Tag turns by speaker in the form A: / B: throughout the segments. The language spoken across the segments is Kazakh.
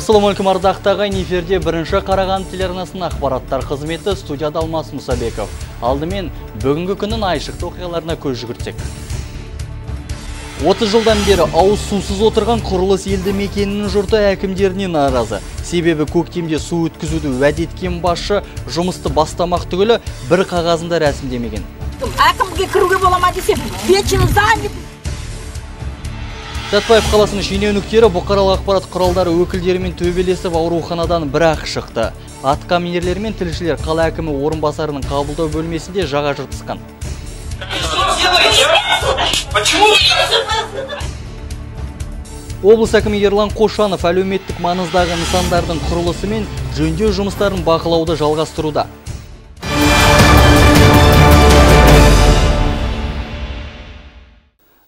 A: Ассаламалейкум ардақты ағайын эфирде бірінші Қарағанды телеарнасының ақпараттар қызметі студияда Алмас Мұсабеков. Алдымен бүгінгі күннің айшықты оқиғаларына көз жүгіртсек. 30 жылдан бері ауыз сусыз отырған құрылыс елді мекенінің жұрты әкімдеріне наразы. Себебі көктемде су өткізуді уәде еткен басшы жұмысты бастамақ түгілі бір қағазында рәсімдемеген.
B: әкімге кіруге бола ма десем вечно занят
A: Сәтбаев қаласының шенеуніктері бұқаралық ақпарат құралдары өкілдерімен төбелесіп ауруханадан бір-ақ шықты. Атқамінерлер мен тілшілер қала әкімі орынбасарының қабылдау бөлмесінде жаға жыртысқан. Облыс әкімі Ерлан Қошанов әлеуметтік маңыздағы нысандардың құрылысы мен жөндеу жұмыстарын бақылауды жалғастыруда.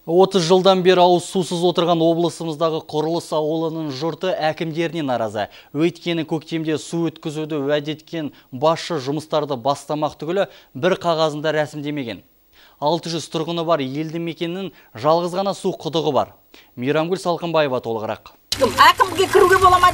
A: 30 жылдан бері ауыз сусыз отырған облысымыздағы құрылыс ауылының жұрты әкімдеріне наразы. Өйткені көктемде су өткізуді уәде еткен басшы жұмыстарды бастамақ түгілі бір қағазында рәсімдемеген. 600 тұрғыны бар елді мекеннің жалғыз ғана су құдығы бар. Мейрамгүл Салқынбаева толығырақ.
B: әкімге кіруге бола ма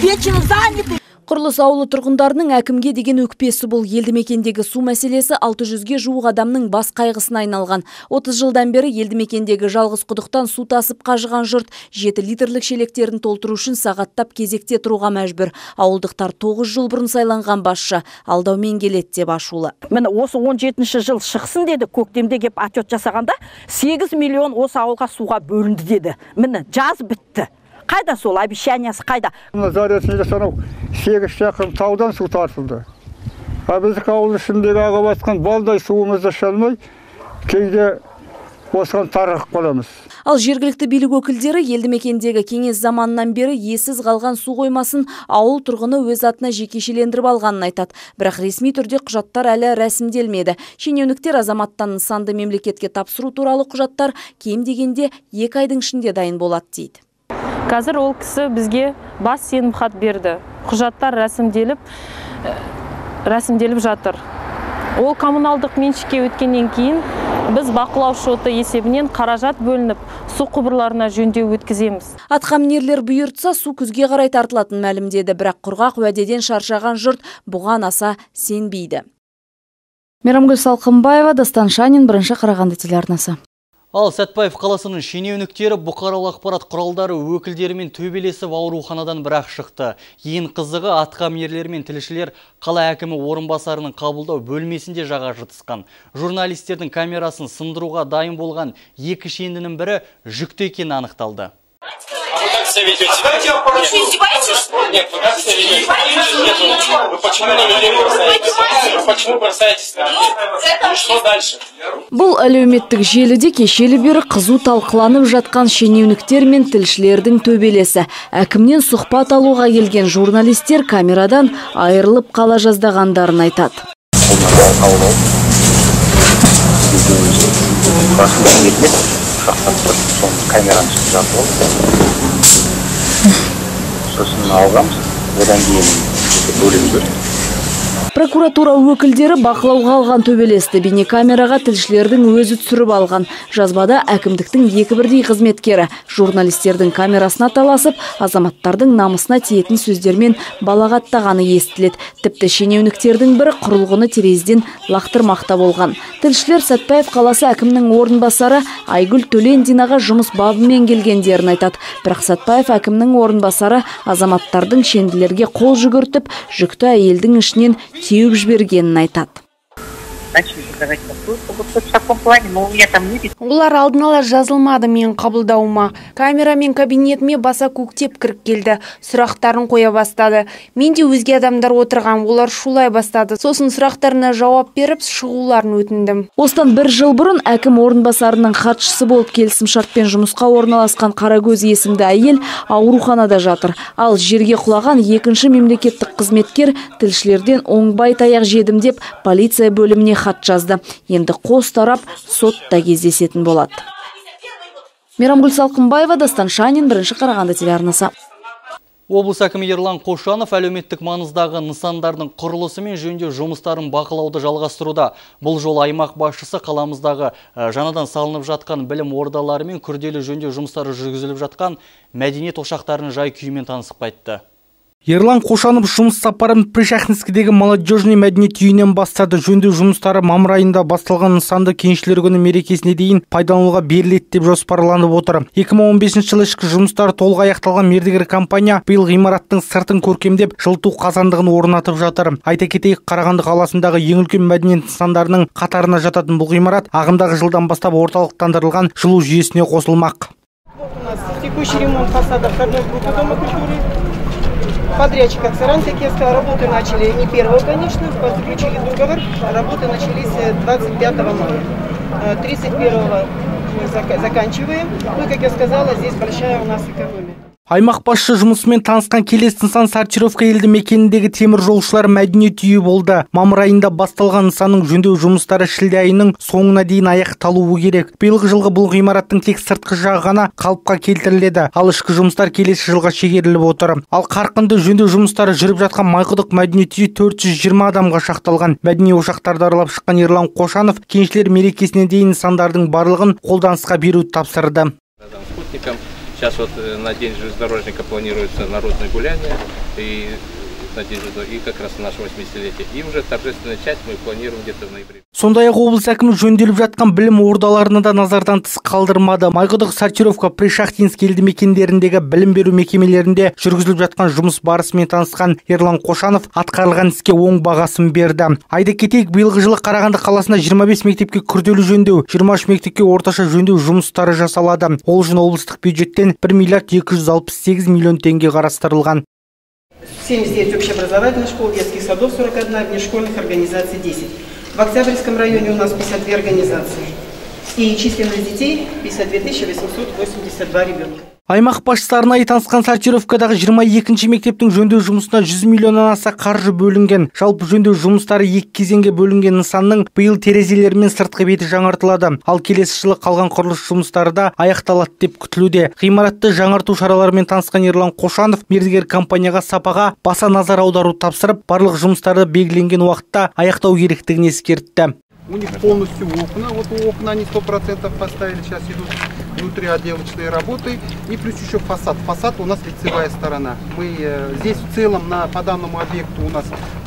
B: вечно заняты
C: Құрылыс ауылы тұрғындарының әкімге деген өкпесі бұл елді мекендегі су мәселесі 600-ге жуық адамның бас қайғысына айналған. 30 жылдан бері елді мекендегі жалғыз құдықтан су тасып қажыған жұрт 7 литрлік шелектерін толтыру үшін сағаттап кезекте тұруға мәжбүр. Ауылдықтар 9 жыл бұрын сайланған басшы алдаумен келеді деп ашулы.
D: міне осы 17 жыл шықсын деді көктемде кеп отчет жасағанда 8 миллион осы ауылға суға бөлінді деді міне жаз бітті қайда сол обещаниясы қайда
E: мына заречныйда сонау сегіз шақырым таудан су тартылды а біздікі ауыл ішіндегі ағып жатқан балдай суымызды іше алмай кейде осыған тарығып қаламыз
C: Ал жергілікті билік өкілдері елді мекендегі кеңес заманынан бері ессіз қалған су қоймасын ауыл тұрғыны өз атына жекешелендіріп алғанын айтады. Бірақ ресми түрде құжаттар әлі рәсімделмеді. Шенеуніктер азаматтан нысанды мемлекетке тапсыру туралы құжаттар кем дегенде екі айдың ішінде дайын болады дейді.
F: Қазір ол кісі бізге бас сенім хат берді құжаттар рәсімделіп ә, рәсімделіп жатыр ол коммуналдық меншікке өткеннен кейін біз бақылау шоты есебінен қаражат бөлініп су құбырларына жөндеу өткіземіз
C: Атқамінерлер бұйыртса су күзге қарай тартылатын мәлімдеді, бірақ құрғақ уәдеден шаршаған жұрт бұған аса сенбейді. Мейрамгүл Салқынбаева, Дастан Шанин, бірінші Қарағанды телеарнасы.
A: Ал Сәтбаев қаласының шенеуніктері бұқаралық ақпарат құралдары өкілдерімен төбелесіп ауруханадан бір-ақ шықты. Ең қызығы атқамінерлер мен тілшілер қала әкімі орынбасарының қабылдау бөлмесінде жаға жыртысқан. Журналистердің камерасын сындыруға дайын болған екі шендінің бірі жүкті екені анықталды.
G: Вы как себя ведете? Нет, нет, вы как себя ведете? Нет, ну, вы почему на людей бросаетесь? Вы почему бросаетесь на людей? И что дальше?
C: Бұл әлеуметтік желіде кешелі бері қызу талқыланып жатқан шенеуніктер мен тілшілердің төбелесі. Әкімнен сұхбат алуға келген журналистер камерадан айырылып қала жаздағандарын айтады.
H: басында камераны үстіне жатып алып сосын алғанбыз одан кейін бөлімдер
C: Прокуратура өкілдері бақылауға алған төбелесті бейнекамераға тілшілердің өзі түсіріп алған. Жазбада әкімдіктің екі бірдей қызметкері журналистердің камерасына таласып, азаматтардың намысына тиетін сөздермен балағаттағаны естіледі. Тіпті шенеуніктердің бірі құрылғыны терезеден лақтырмақта болған. Тілшілер Сәтпаев қаласы әкімнің орынбасары Айгүл Төлендинаға жұмыс бабымен келгендерін айтады. Бірақ Сәтпаев әкімнің орынбасары азаматтардың шенділерге қол жүгіртіп, жүкті әйелдің ішінен теуіп жібергенін айтады.
H: Начали задавать вопросы вот в таком плане, но у меня там
I: Олар алдын ала жазылмады мен қабылдауыма. Камерамен кабинетіме баса көктеп кіріп келді. Сұрақтарын қоя бастады. Мен де өзге адамдар отырған, олар шулай бастады. Сосын сұрақтарына жауап беріп, шығуларын өтіндім.
C: Осыдан бір жыл бұрын әкім орынбасарының хатшысы болып келісімшартпен жұмысқа орналасқан Қарагөз есімді әйел ауруханада жатыр. Ал жерге құлаған екінші мемлекеттік қызметкер тілшілерден оңбай таяқ жедім деп полиция бөліміне хат жазды. Енді қос тарап сотта кездесетін болады. Мейрамгүл Салқынбаева, Дастан Шанин, бірінші Қарағанды телеарнасы.
A: Облыс әкімі Ерлан Қошанов әлеуметтік маңыздағы нысандардың құрылысы мен жөндеу жұмыстарын бақылауды жалғастыруда. Бұл жол аймақ басшысы қаламыздағы жаңадан салынып жатқан білім ордалары мен күрделі жөндеу жұмыстары жүргізіліп жатқан мәдениет ошақтарының жай күйімен танысып қайтты.
J: Ерлан Қошанов жұмыс сапарын Пришахинскідегі молодежный мәдениет үйінен бастады. Жөндеу жұмыстары мамыр айында басталған нысанды кеншілер күні мерекесіне дейін пайдалануға беріледі деп жоспарланып отыр. 2015 жылы ішкі жұмыстары толық аяқталған мердігер компания биыл ғимараттың сыртын көркемдеп жылыту қазандығын орнатып жатыр. Айта кетейік, Қарағанды қаласындағы ең үлкен мәдениет нысандарының қатарына жататын бұл ғимарат ағымдағы жылдан бастап орталықтандырылған жылу жүйесіне қосылмақ.
K: Подрядчик Аксаран Секевская. Работы начали не первого, конечно, заключили договор. Работы начались 25 мая. 31 мы заканчиваем. Ну, как я сказала, здесь большая у нас экономия.
J: Аймақ басшы жұмысымен танысқан келесі нысан сортировка елді мекеніндегі темір жолшылар мәдениет үйі болды. Мамыр айында басталған нысанның жөндеу жұмыстары шілде айының соңына дейін аяқталуы керек. Биылғы жылғы бұл ғимараттың тек сыртқы жағы ғана қалыпқа келтіріледі. Ал ішкі жұмыстар келесі жылға шегеріліп отыр. Ал қарқынды жөндеу жұмыстары жүріп жатқан майқұдық мәдениет үйі 420 адамға шақталған. Мәдени ошақтарды аралап шыққан ерлан қошанов кеншілер мерекесіне дейін нысандардың барлығын қолданысқа беруді тапсырды.
L: Сейчас вот э, на День железнодорожника планируется народное гуляние. И на и как раз на наше 80-летие. И уже торжественная часть мы планируем где-то в ноябре.
J: Сондай ақ облыс әкімі жөнделіп жатқан білім ордаларына да назардан тыс қалдырмады. Майқұдық сортировка Пришахтинск елді мекендеріндегі білім беру мекемелерінде жүргізіліп жатқан жұмыс барысымен танысқан Ерлан Қошанов атқарылған іске оң бағасын берді. Айда кетейік, биылғы жылы Қарағанды қаласында 25 мектепке күрделі жөндеу, 23 мектепке орташа жөндеу жұмыстары жасалады. Ол үшін облыстық бюджеттен 1 миллиард 268 миллион теңге қарастырылған.
K: 79 общеобразовательных школ, детских садов 41, внешкольных организаций 10. В Октябрьском районе у нас 52 организации. И численность детей 52 882 ребенка.
J: аймақ басшысы арнайы танысқан сортировкадағы 22-ші мектептің жөндеу жұмысына 100 миллионнан аса қаржы бөлінген. Жалпы жөндеу жұмыстары екі кезеңге бөлінген нысанның биыл терезелері мен сыртқы беті жаңартылады. Ал келесі жылы қалған құрылыс жұмыстары да аяқталады деп күтілуде. Ғимаратты жаңарту шараларымен танысқан ерлан қошанов мердігер компанияға сапаға баса назар аудару тапсырып барлық жұмыстарды белгіленген уақытта аяқтау керектігін ескертті.
M: У них полностью окна, вот у окна они сто процентов поставили, сейчас идут внутриотделочные работы. И плюс еще фасад. Фасад у нас лицевая сторона. Мы э, здесь в целом на, по данному объекту у нас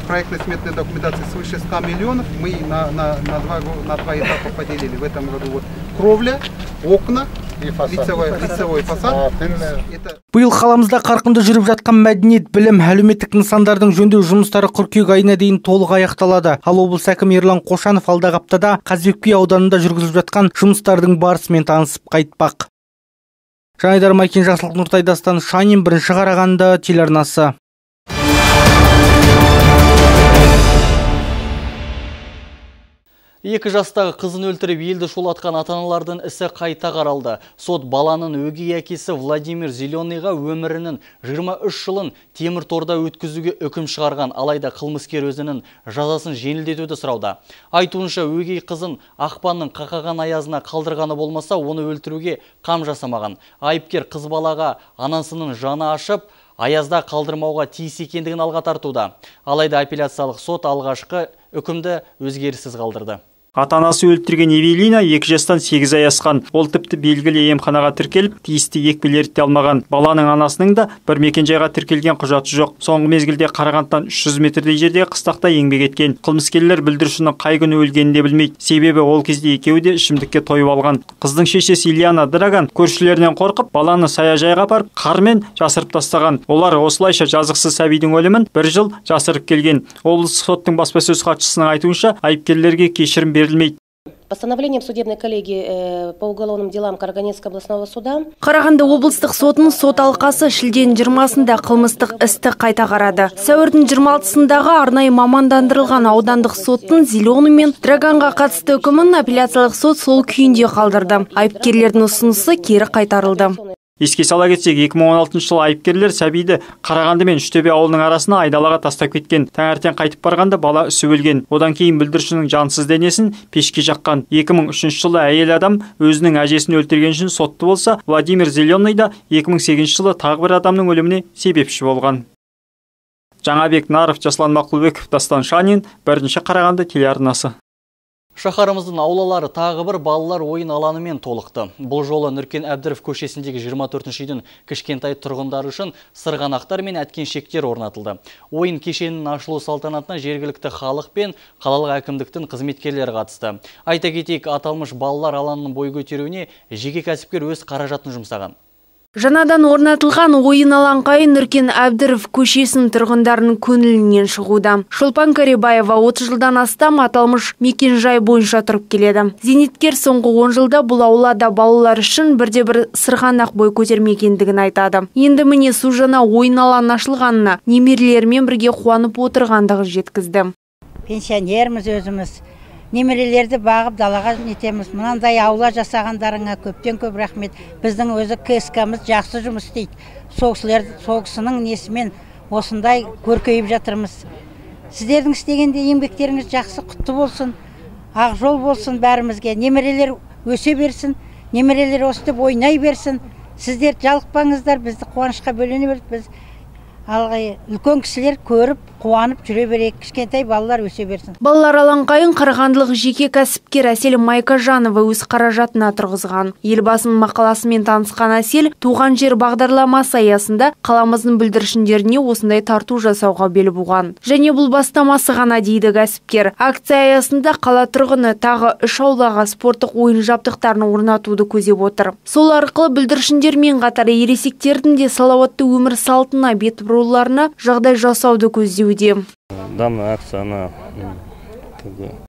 M: проектной сметной документации свыше 100 миллионов. Мы на, на, на, два, на два этапа поделили в этом году. Вот кровля, окна, лицевой, лицевой фасад.
J: Биыл қаламызда қарқынды жүріп жатқан мәдениет, білім, әлеуметтік нысандардың жөндеу жұмыстары қыркүйек айына дейін толық аяқталады. Ал облыс әкімі Ерлан Қошанов алдағы аптада Қазыбек би ауданында жүргізіліп жатқан жұмыстардың барысымен танысып қайтпақ. Жанайдар Майкен Жақсылық Нұртай Дастан Шанин бірінші Қарағанды телеарнасы.
A: Екі жастағы қызын өлтіріп елді шулатқан атаналардың ісі қайта қаралды. Сот баланың өгей әкесі Владимир Зеленыйға өмірінің 23 жылын темір торда өткізуге үкім шығарған алайда қылмыскер өзінің жазасын жеңілдетуді сұрауда. Айтуынша өгей қызын ақпанның қақаған аязына қалдырғаны болмаса, оны өлтіруге қам жасамаған. Айыпкер қыз балаға анасының жаны ашып, аязда қалдырмауға тиіс екендігін алға тартуда. Алайда апелляциялық сот алғашқы үкімді өзгеріссіз қалдырды
N: ата-анасы өлтірген эвелина екі жастан сегіз ай асқан. Ол тіпті белгілі емханаға тіркеліп тиісті екпелерді де алмаған. Баланың анасының да бір мекенжайға тіркелген құжаты жоқ. Соңғы мезгілде қарағандыдан 300 метрдей жерде қыстақта еңбек еткен. Қылмыскерлер бүлдіршіннің қай күні өлгенін де білмейді. Себебі ол кезде екеуі де ішімдікке тойып алған. Қыздың шешесі ильяна драган көршілерінен қорқып баланы саяжайға апарып қармен жасырып тастаған. Олар осылайша жазықсыз сәбидің өлімін бір жыл жасырып келген. Облыстық соттың баспасөз хатшысының айтуынша айыпкерлерге кешірім берілмейді
O: Постановлением судебной коллегии э, по уголовным делам Караганецкого областного суда
I: Қарағанды облыстық сотының сот алқасы шілденің жиырмасында қылмыстық істі қайта қарады. Сәуірдің 26-сындағы арнайы мамандандырылған аудандық соттың Зеленый мен Драганға қатысты үкімін апелляциялық сот сол күйінде қалдырды. Айыпкерлердің ұсынысы кері қайтарылды.
N: Еске сала кетсек 2016 жылы айыпкерлер сәбиді қарағанды мен үштөбе ауылының арасына айдалаға тастап кеткен. Таңертең қайтып барғанда бала үсіп өлген одан кейін бүлдіршіннің жансыз денесін пешке жаққан. 2003 жылы әйел адам өзінің әжесін өлтірген үшін сотты болса владимир зеленый да 2008 жылы тағы бір адамның өліміне себепші болған. Жаңабек наров жасұлан мақұлбеков дастан шанин бірінші қарағанды телеарнасы.
A: Шаһарымыздың аулалары тағы бір балалар ойын алаңымен толықты. Бұл жолы Нүркен Әбдіров көшесіндегі 24 үйдің кішкентай тұрғындары үшін сырғанақтар мен әткеншектер орнатылды. Ойын кешенінің ашылу салтанатына жергілікті халық пен қалалық әкімдіктің қызметкерлері қатысты. Айта кетейік, аталмыш балалар алаңының бой көтеруіне жеке кәсіпкер өз қаражатын жұмсаған.
I: Жаңадан орнатылған ойын алаңқайы Нүркен Әбдіров көшесінің тұрғындарының көңілінен шығуда. Шолпан Карибаева 30 жылдан астам аталмыш мекен-жай бойынша тұрып келеді. Зейнеткер соңғы 10 жылда бұл аулада балалар үшін бірде бір сырғанақ бой көтермегендігін айтады. Енді міне су жаңа ойын алаңы ашылғанына немерелерімен бірге қуанып отырғандығын жеткізді.
P: Пенсионерміз өзіміз немерелерді бағып далаға нетеміз. Мынандай аула жасағандарыңа көптен көп рахмет. Біздің өзі кскмыз жақсы жұмыс істейді. Сол кісілер сол кісінің несімен осындай көркейіп жатырмыз. Сіздердің істегенде еңбектеріңіз жақсы құтты болсын. Ақ жол болсын бәрімізге. Немерелер өсе берсін. Немерелер өстіп ойнай берсін. Сіздер жалықпаңыздар бізді қуанышқа бөлене біз алғай үлкен кісілер көріп қуанып жүре берейік. Кішкентай балалар өсе берсін.
I: Балалар алаңқайын қарағандылық жеке кәсіпкер әсел майкажанова өз қаражатына тұрғызған. Елбасының мақаласымен танысқан әсел туған жер бағдарламасы аясында қаламыздың бүлдіршіндеріне осындай тарту жасауға бел буған. Және бұл бастамасы ғана дейді кәсіпкер. Акция аясында қала тұрғыны тағы үш аулаға спорттық ойын жабдықтарын орнатуды көзеп отыр. Сол арқылы бүлдіршіндермен қатар ересектердің де салауатты өмір салтына бет бұруларына жағдай жасауды көздеуде.
Q: Данная акцияны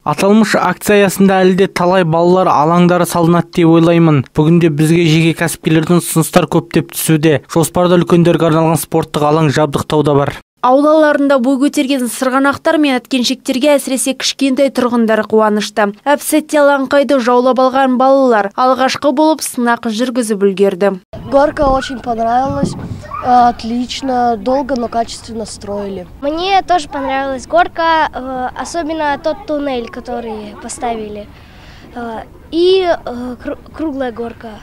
J: аталмыш акция аясында әлі де талай балалар алаңдары салынады деп ойлаймын. Бүгінде бізге жеке кәсіпкерлердің ұсыныстар көптеп түсуде. Жоспарда үлкендерге арналған спорттық алаң жабдықтау да бар.
I: Аулаларында бой көтерген сырғанақтар мен әткеншектерге әсіресе кішкентай тұрғындар қуанышты. Әп сәтте алаңқайды жаулап алған балалар алғашқы болып сынақ жүргізіп үлгерді.
R: Горка очень понравилась. Отлично долго но качественно строили
S: мне тоже понравилась горка э, особенно тот туннель который поставили э, и э, круглая горка.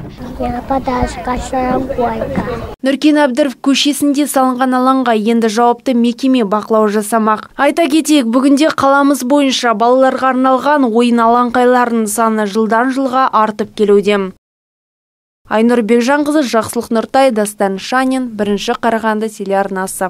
I: Нүркен Әбдіров көшесінде салынған алаңға енді жауапты мекеме бақылау жасамақ. Айта кетейік, бүгінде қаламыз бойынша балаларға арналған ойын алаңқайларының саны жылдан жылға артып келуде. Айнұр Бекжанқызы, Жақсылық Нұртай, Дастан Шанин, бірінші Қарағанды телеарнасы.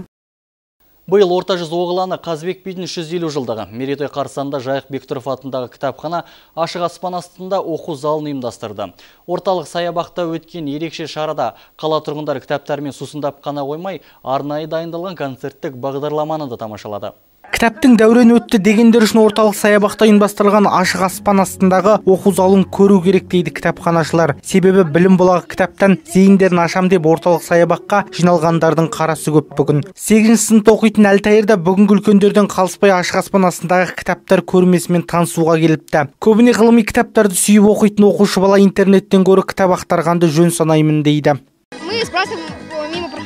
A: Бұйыл орта жүз оғыланы Қазбек бидің 150 жылдығы. Мерейтой қарсанда Жайық Бектұров атындағы кітапхана ашық аспан астында оқу залын ұйымдастырды. Орталық саябақта өткен ерекше шарада қала тұрғындары кітаптармен сусындап қана қоймай, арнайы дайындалған концерттік бағдарламаны да тамашалады.
J: Кітаптың дәурен өтті дегендер үшін орталық саябақта ұйымдастырылған ашық аспан астындағы оқу залын көру керек дейді кітапханашылар. Себебі білім бұлағы кітаптан зейіндерін ашам деп орталық саябаққа жиналғандардың қарасы көп бүгін. Сегізінші сыныпта оқитын әлтайыр да бүгінгі үлкендерден қалыспай ашық аспан астындағы кітаптар көрмесімен танысуға келіпті. Көбіне ғылыми кітаптарды сүйіп оқитын оқушы бала интернеттен гөрі кітап ақтарғанды жөн санаймын дейді.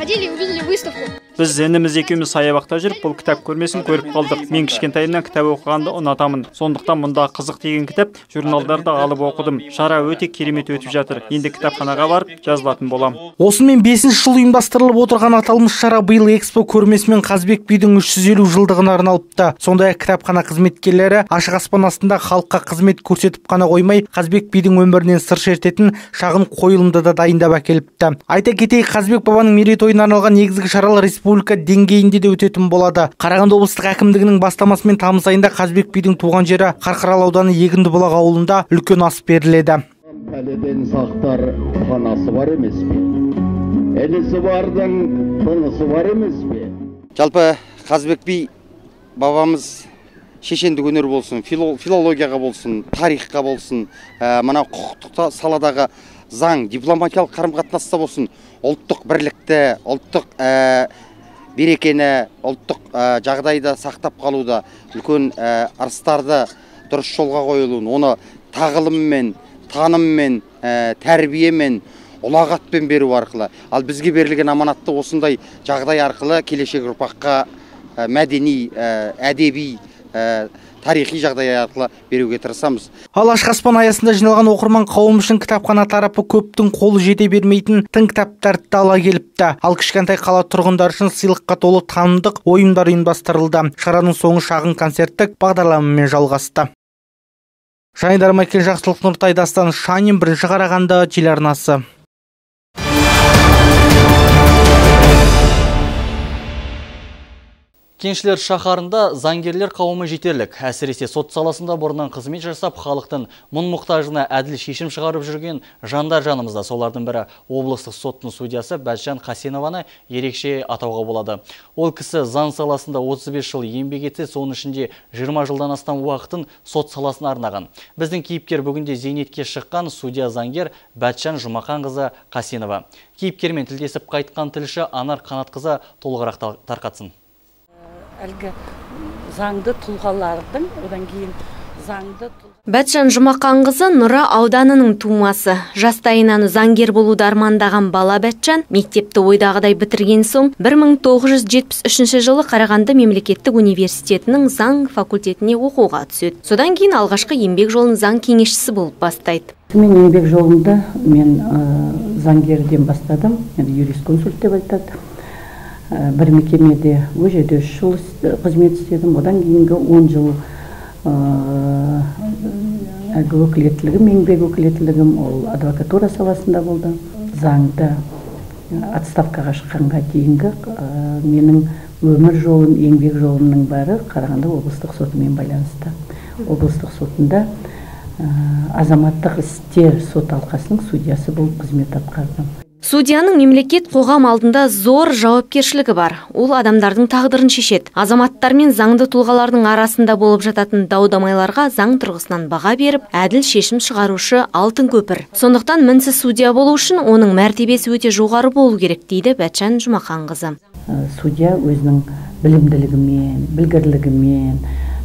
S: Проходили и увидели выставку.
N: Біз ініміз екеуміз саябақта жүріп бұл кітап көрмесін көріп қалдық. Мен кішкентайымнан кітап оқығанды ұнатамын. Сондықтан мұнда қызық деген кітап журналдарды алып оқыдым. Шара өте керемет өтіп жатыр. Енді кітапханаға барып жазылатын боламын
J: осымен бесінші жыл ұйымдастырылып отырған аталмыш шара биыл экспо көрмесімен қазбек бидің 350 жылдығына арналыпты. Сондай ақ кітапхана қызметкерлері ашық аспан астында халыққа қызмет көрсетіп қана қоймай қазбек бидің өмірінен сыр шертетін шағын қойылымды да дайындап әкеліпті. Айта кетейік қазбек бабаның мерейтойына арналған негізгі шаралар республика деңгейінде де өтетін болады. Қарағанды облыстық әкімдігінің бастамасымен тамыз айында қазбек бидің туған жері қарқаралы ауданы егіндібұлақ ауылында үлкен ас беріледі.
T: Пәледен сақтар панасы бар емес пе? Інісі бардың тынысы бар емес пе?
U: Жалпы қазбек би бабамыз шешендік өнер болсын филологияға болсын тарихқа болсын ә, мына құқықтық саладағы заң дипломатиялық қарым қатынаста болсын ұлттық бірлікті ұлттық ә, берекені ұлттық ә, жағдайды сақтап қалуда үлкен ә, ырыстарды дұрыс жолға қойылуын оны тағылыммен таныммен ә, тәрбиемен ұлағатпен беру арқылы. Ал бізге берілген аманатты осындай жағдай арқылы келешек ұрпаққа ә, мәдени ә, әдеби ә, тарихи жағдай арқылы беруге тырысамыз.
J: Алаш аспан аясында жиналған оқырман қауым үшін кітапхана тарапы көптің қолы жете бермейтін тың кітаптарды ала келіпті. Ал кішкентай қала тұрғындары үшін сыйлыққа толы танымдық ойындар ұйымдастырылды. Шараның соңы шағын концерттік бағдарламамен жалғасты. Жайдар мәкен жақсылық нұртай дастан шанин бірінші қарағанды телеарнасы.
A: Кеншілер шаһарында заңгерлер қауымы жетерлік. Әсіресе сот саласында бұрыннан қызмет жасап, халықтың мұң мұқтажына әділ шешім шығарып жүрген жандар жанымызда. Солардың бірі облыстық соттың судьясы Бәтжан Қасенованы ерекше атауға болады. Ол кісі заң саласында 35 жыл еңбек етсе, соның ішінде 20 жылдан астам уақытын сот саласына арнаған. Біздің кейіпкер бүгінде зейнетке шыққан судья заңгер Бәтжан Жұмақанқызы Қасенова. Кейіпкермен тілдесіп қайтқан тілші Анар Қанатқызы толығырақ тарқатсын
V: әлгі заңды тұлғалардың одан кейін заңды
W: бәтжан жұмақанқызы нұра ауданының тумасы. Жастайынан заңгер болуды армандаған бала бәтжан мектепті ойдағыдай бітірген соң 1973 жылы қарағанды мемлекеттік университетінің заң факультетіне оқуға түседі. Содан кейін алғашқы еңбек жолын заң кеңесшісі болып бастайды.
V: Мен еңбек жолымды мен ә, заңгерден бастадым. Енді юрисконсульт деп айтады. Бір мекемеде ол жерде үш жыл қызмет істедім. Одан кейінгі он жыл әлгі өкілеттілігім еңбек өкілеттілігім ол адвокатура саласында болды. Заңды отставкаға шыққанға дейінгі менің өмір жолым еңбек жолымның бәрі қарағанды облыстық сотымен байланысты. Облыстық сотында азаматтық істер сот алқасының судьясы болып қызмет атқардым.
W: Судьяның мемлекет қоғам алдында зор жауапкершілігі бар. Ол адамдардың тағдырын шешеді. Азаматтар мен заңды тұлғалардың арасында болып жататын дау дамайларға заң тұрғысынан баға беріп әділ шешім шығарушы алтын көпір. Сондықтан мінсіз судья болу үшін оның мәртебесі өте жоғары болу керек дейді бәтжан жұмақанқызы.
V: Судья өзінің білімділігімен білгірлігімен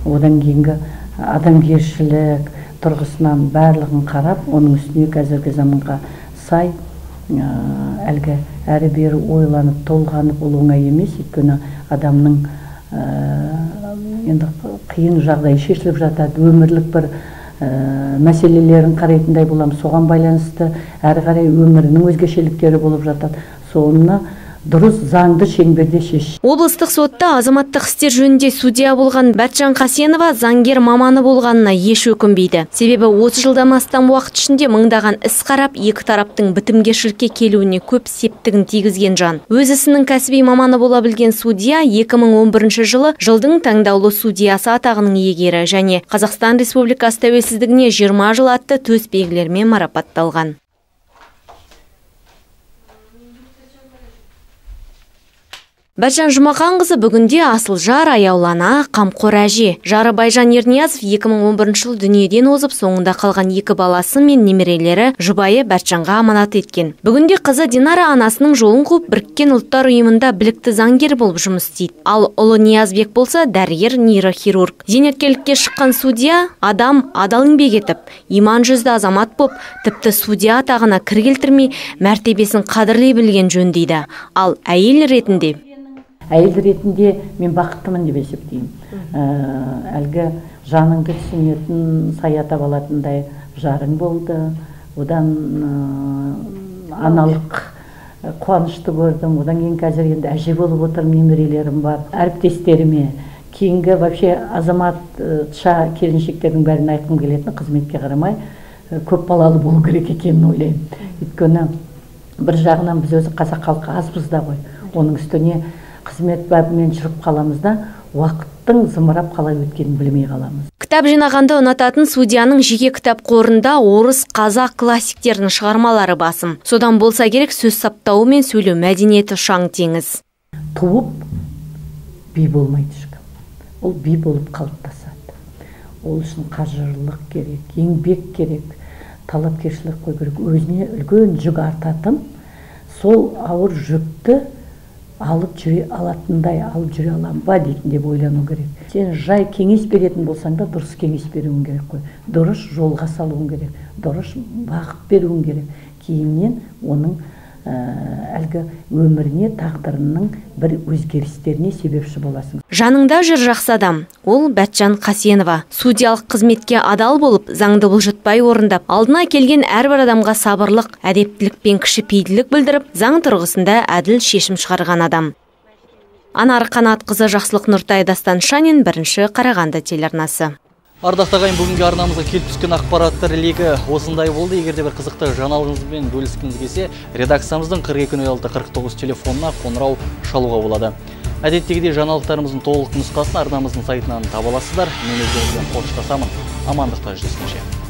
V: одан кейінгі адамгершілік тұрғысынан барлығын қарап оның үстіне қазіргі заманға сай әлгі әрі бері ойланып толғанып ол оңай емес. Өйткені адамның енді қиын жағдай шешіліп жатады өмірлік бір мәселелерін қарайтындай боламыз. Соған байланысты әрі қарай өмірінің өзгешеліктері болып жатады. Соны дұрыс заңды шеңберде шеш.
W: Облыстық сотта азаматтық істер жөнінде судья болған бәтжан қасенова заңгер маманы болғанына еш өкінбейді себебі 30 жылдан астам уақыт ішінде мыңдаған іс қарап екі тараптың бітімгершілікке келуіне көп септігін тигізген жан. Өз ісінің кәсіби маманы бола білген судья 2011 жылы жылдың таңдаулы судьясы атағының иегері және қазақстан республикасы тәуелсіздігіне 20 жыл атты төс белгілерімен марапатталған. Бәтжан Жұмақанқызы бүгінде асыл жар аяулана қамқор әже. Жары Байжан Ерниязов 2011 жылы дүниеден озып, соңында қалған екі баласы мен немерелері жұбайы Бәтжанға аманат еткен. Бүгінде қызы Динара анасының жолын қуып, біріккен ұлттар ұйымында білікті заңгер болып жұмыс істейді. Ал ұлы Ниязбек болса дәрігер нейрохирург. Зейнеткерлікке шыққан судья адам адал еңбек етіп, иман жүзді азамат боп, тіпті судья атағына кір келтірмей, мәртебесін қадірлей білген жөн дейді. Ал әйел ретінде
V: әйел ретінде мен бақыттымын деп есептеймін. Әлгі жаныңды түсінетін саятап алатындай жарың болды. Одан аналық қуанышты көрдім. Одан кейін қазір енді әже болып отырмын немерелерім бар әріптестеріме. Кейінгі вообще азаматша келіншектердің бәрін айтқым келетіні қызметке қарамай көп балалы болу керек екенін ойлаймын. Өйткені бір жағынан біз өзі қазақ халқы азбыз да ғой. Оның үстіне қызмет бабымен жүріп қаламыз да уақыттың зымырап қалай өткенін білмей қаламыз.
W: Кітап жинағанды ұнататын судьяның жеке кітап қорында орыс қазақ классиктерінің шығармалары басым. Содан болса керек сөз саптауы мен сөйлеу мәдениеті ұшаң теңіз.
V: Туып би болмайды ешкім. Ол би болып қалыптасады. Ол үшін қажырлық керек еңбек керек талапкершілік қою керек. Өзіне үлкен жүк артатын сол ауыр жүкті алып жүре алатындай алып жүре аламын ба дейтін деп ойлану керек. Сен жай кеңес беретін болсаң да дұрыс кеңес беруің керек қой. Дұрыс жолға салуың керек. Дұрыс бағыт беруің керек. Кейіннен оның әлгі өміріне тағдырының бір өзгерістеріне себепші боласың.
W: Жаныңда жүр жақсы адам. Ол бәтжан қасенова. Судьялық қызметке адал болып заңды бұлжытпай орындап алдына келген әрбір адамға сабырлық әдептілік пен кішіпейілділік білдіріп заң тұрғысында әділ шешім шығарған адам. Анар қанатқызы жақсылық нұртай дастан шанин бірінші қарағанды телеарнасы.
A: Ардақты ағайын бүгінгі арнамызға келіп түскен ақпараттар легі осындай болды. Егер де бір қызықты жаңалығыңызбен бөліскіңіз келсе редакциямыздың 42 49 телефонына қоңырау шалуға болады. Әдеттегідей жаңалықтарымыздың толық нұсқасын арнамыздың сайтынан таба аласыздар. Мен өздеріңізбен қоштасамын. Амандықта жүздескенше